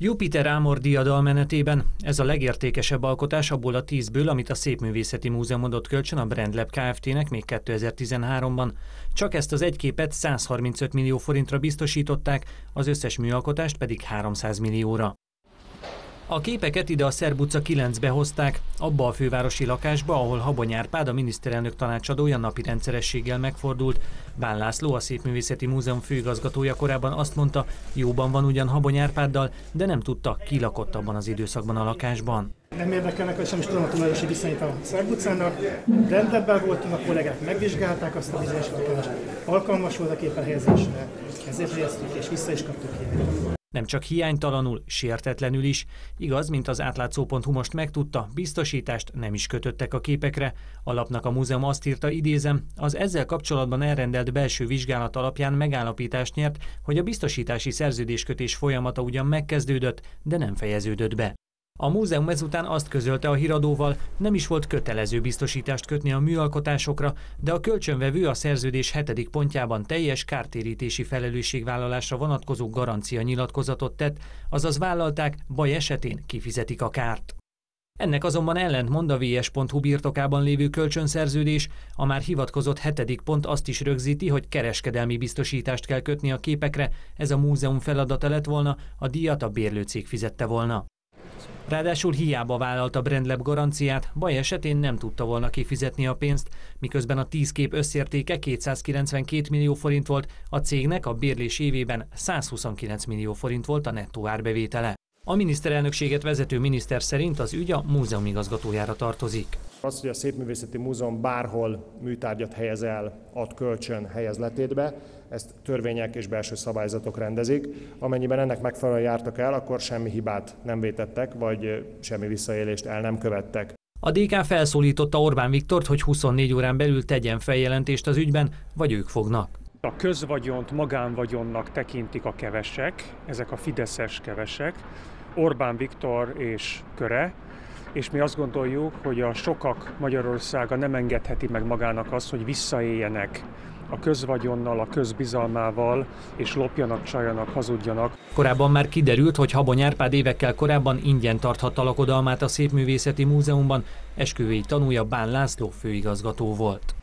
Jupiter Ámor diadalmenetében ez a legértékesebb alkotás abból a tízből, amit a Szépművészeti Múzeum adott kölcsön a Brandlab Kft-nek még 2013-ban. Csak ezt az egy képet 135 millió forintra biztosították, az összes műalkotást pedig 300 millióra. A képeket ide a Szerbuca 9-be hozták, abba a fővárosi lakásba, ahol Habony Árpád, a miniszterelnök tanácsadója napi rendszerességgel megfordult. Bán László, a Szépművészeti Múzeum főigazgatója korábban azt mondta, jóban van ugyan Habony Árpáddal, de nem tudta, ki lakott abban az időszakban a lakásban. Nem érdekelnek, hogy sem is tudom a tulajdonosi viszonyít a Szerbucának. Rendebben voltunk, a kollégák megvizsgálták azt a bizonyos lakást, alkalmas volt a képen helyezésre, ezért helyeztük és vissza is kaptuk ki. Nem csak hiánytalanul, sértetlenül is. Igaz, mint az átlátszó.hu most megtudta, biztosítást nem is kötöttek a képekre. A lapnak a múzeum azt írta, idézem, az ezzel kapcsolatban elrendelt belső vizsgálat alapján megállapítást nyert, hogy a biztosítási szerződéskötés folyamata ugyan megkezdődött, de nem fejeződött be. A múzeum ezután azt közölte a híradóval, nem is volt kötelező biztosítást kötni a műalkotásokra, de a kölcsönvevő a szerződés hetedik pontjában teljes kártérítési felelősségvállalásra vonatkozó garancia nyilatkozatot tett, azaz vállalták, baj esetén kifizetik a kárt. Ennek azonban ellentmond a vs.hu birtokában lévő kölcsönszerződés, a már hivatkozott hetedik pont azt is rögzíti, hogy kereskedelmi biztosítást kell kötni a képekre, ez a múzeum feladata lett volna, a díjat a bérlőcég fizette volna. Ráadásul hiába vállalta Brandlab garanciát, baj esetén nem tudta volna kifizetni a pénzt, miközben a 10 kép összértéke 292 millió forint volt, a cégnek a bérlés évében 129 millió forint volt a nettó árbevétele. A miniszterelnökséget vezető miniszter szerint az ügy a múzeum igazgatójára tartozik. Az, hogy a Szépművészeti Múzeum bárhol műtárgyat helyez el, ad kölcsön helyezletétbe, ezt törvények és belső szabályzatok rendezik. Amennyiben ennek megfelelően jártak el, akkor semmi hibát nem vétettek, vagy semmi visszaélést el nem követtek. A DK felszólította Orbán Viktort, hogy 24 órán belül tegyen feljelentést az ügyben, vagy ők fognak. A közvagyont magánvagyonnak tekintik a kevesek, ezek a fideszes kevesek, Orbán Viktor és köre, és mi azt gondoljuk, hogy a sokak Magyarországa nem engedheti meg magának azt, hogy visszaéljenek a közvagyonnal, a közbizalmával, és lopjanak, csajanak, hazudjanak. Korábban már kiderült, hogy Habony Árpád évekkel korábban ingyen tarthatta lakodalmát a Szépművészeti Múzeumban, esküvői tanúja Bán László főigazgató volt.